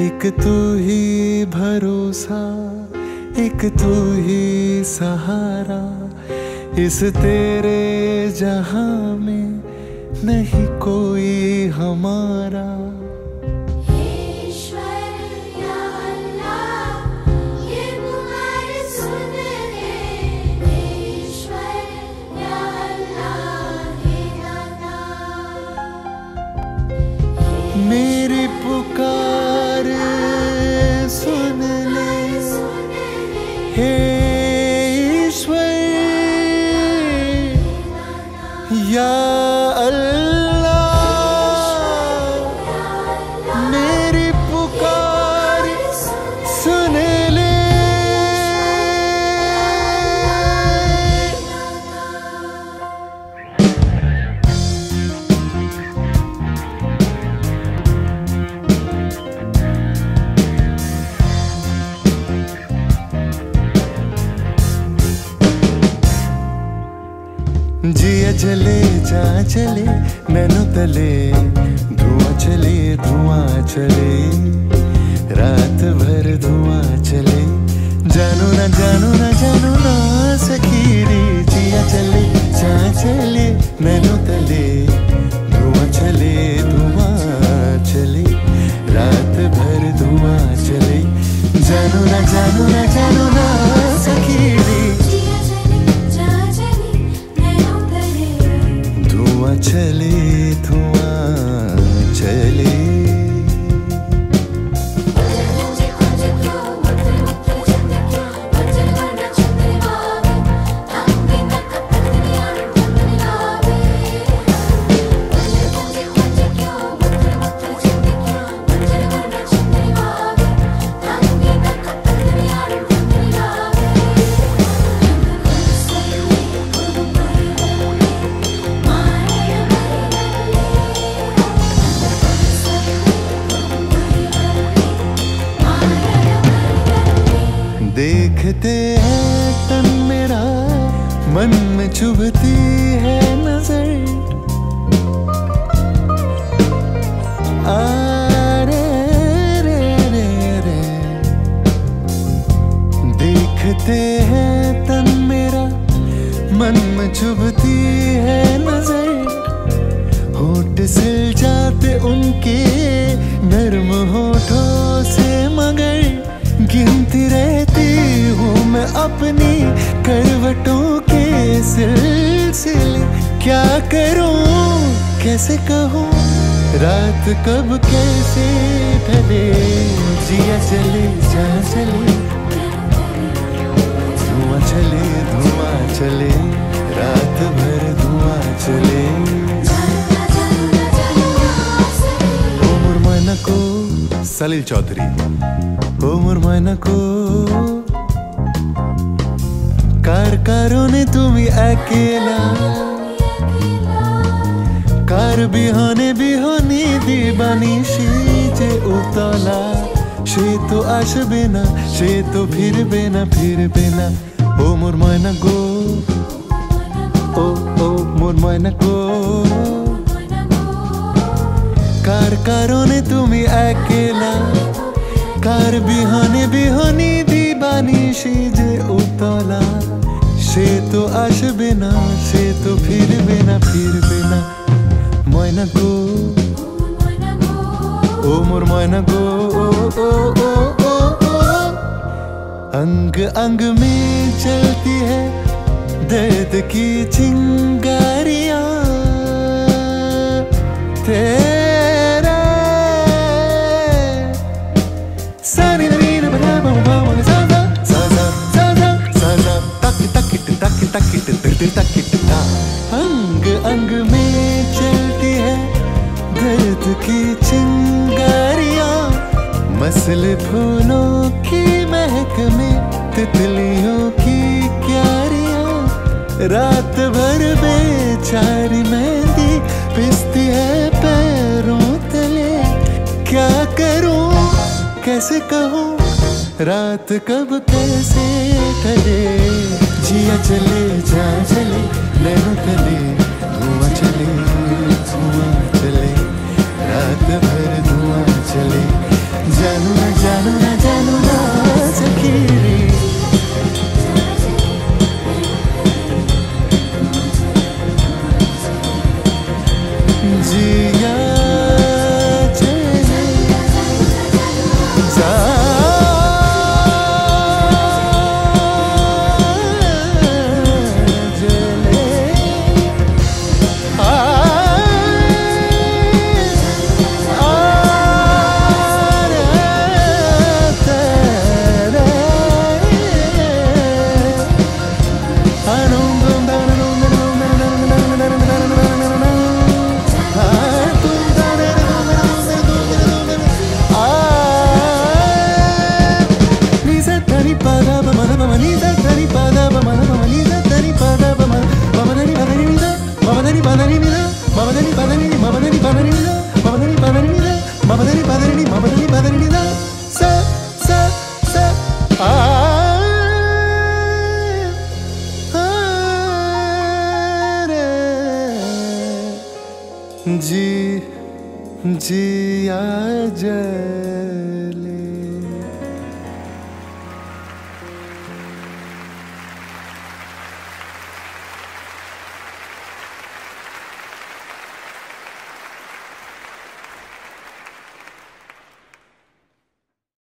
एक तू ही भरोसा, एक तू ही सहारा। इस तेरे जहाँ में नहीं कोई हमारा। हे ईश्वर या चले, जा चले, नैनो तले, धुआँ चले धुआँ चले, रात भर धुआँ चले। जानू ना जानू ना जानू ना जिया चुभती है नज़र। आ, रे रे रे रे। देखते हैं तन मेरा, मन में चुभती है नज़र। होठ सिल जाते उनके, नर्म होठों से मगर। गिनती रहती हूँ मैं अपनी करवटों सिलसिले, क्या करूँ, कैसे कहूँ, रात कब कैसे ढले, जिया चले जा चले, धुआँ चले धुआँ चले, रात भर धुआँ चले। ओमर मन को सलील चौधरी उम्र मन को কার কারণে তুমি একেলা কার বিহনে বিহনি দিবানি সে যে উতলা? সে তো আসবে না, সে তো ফিরবে না ফিরবে না। ও মোর ময়না গো, ও ও মোর ময়না গো। কার কারণে তুমি একেলা কার বিহনে বিহনি দিবানি সে যে উতলা সে তো আসবে না সে তো ফিরবে না ফিরবে না ময়না গো ও মোর ময়না গো ও ও ও ও ও अंग अंग में चलती है दर्द की चिंगारियां तेरे सारी चिंगारियाँ, मसले फूलों की महक में तितलियों की क्यारियाँ। रात भर बेचारी मेहंदी पिसती है पैरों तले। क्या करूँ, कैसे कहूँ, रात कब कैसे ढले जिया चले, जा चले। മമതനി പതനി മമതനി പതനി മമതനി പതനി മമതനി പതനി മമതനി പതനി സ സ സ ആ जी जी आ जा